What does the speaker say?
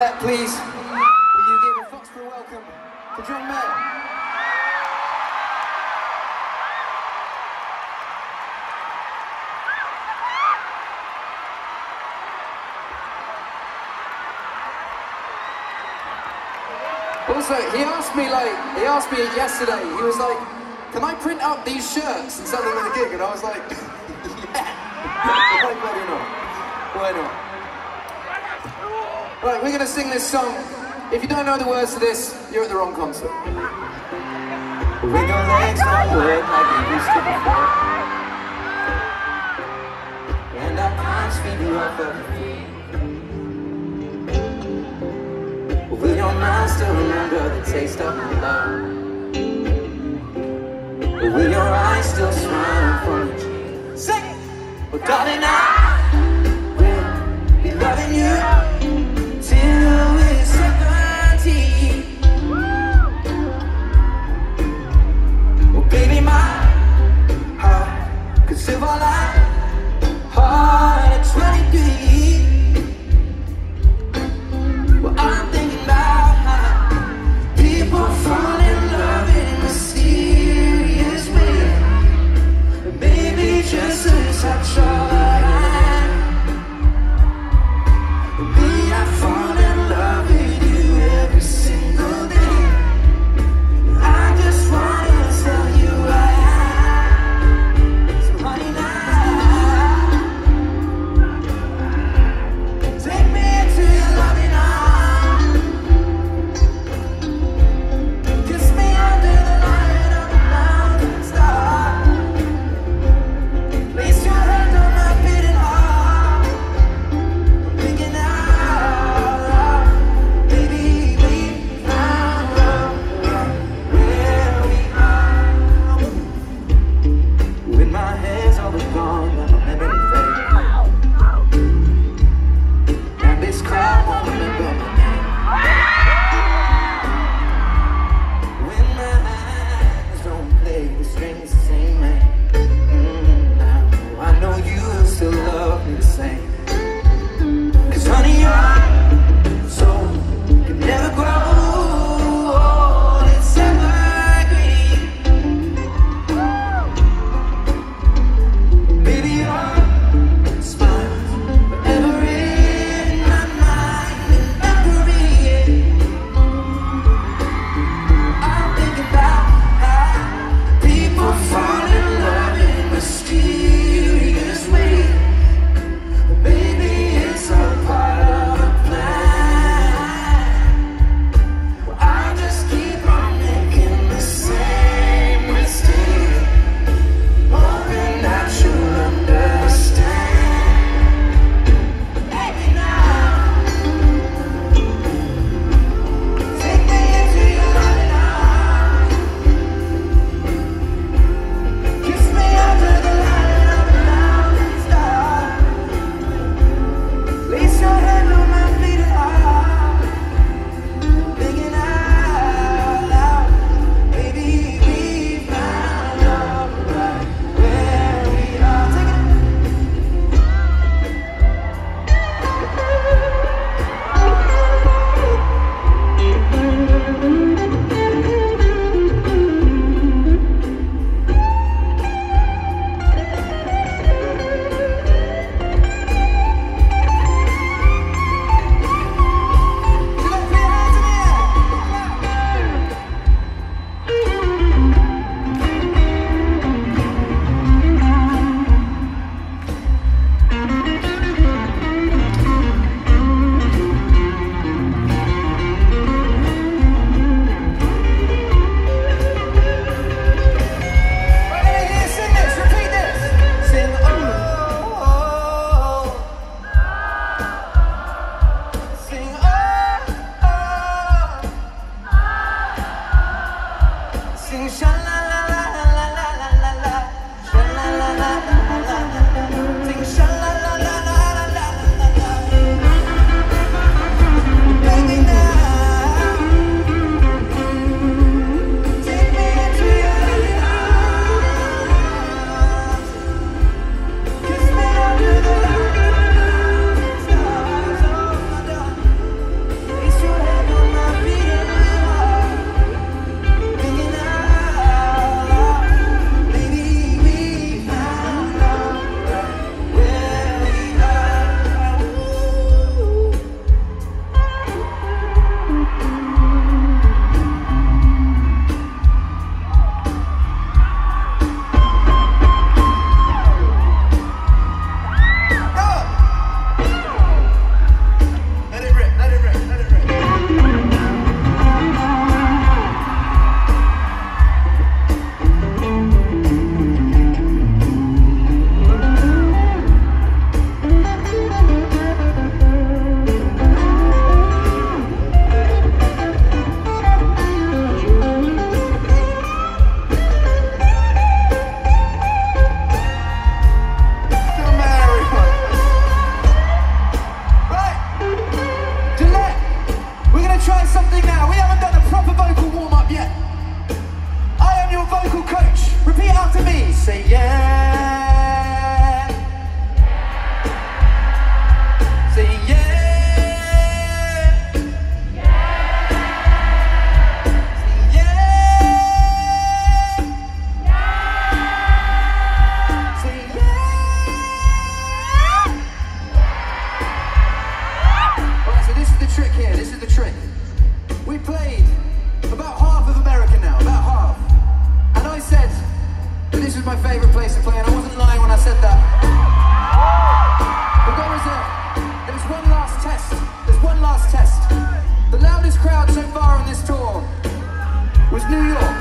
Please, will you give a Foxborough welcome to John Mayer? Also, he asked me like, he asked me yesterday, he was like, can I print out these shirts and sell them at a gig? And I was like, yeah. Why not? Why not? Right, we're gonna sing this song. If you don't know the words to this, you're at the wrong concert. Your legs don't work like they used to before And I can't sweep you off of feet Will your mind still remember the taste of my love? Will your eyes still smile from your cheeks? Sing it! Darling, I basically, and I wasn't lying when I said that. But there a, there one last test. There's one last test. The loudest crowd so far on this tour was New York.